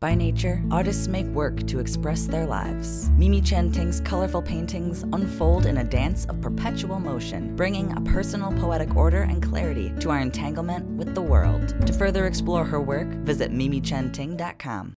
By nature, artists make work to express their lives. Mimi Chen Ting's colorful paintings unfold in a dance of perpetual motion, bringing a personal poetic order and clarity to our entanglement with the world. To further explore her work, visit mimichenting.com.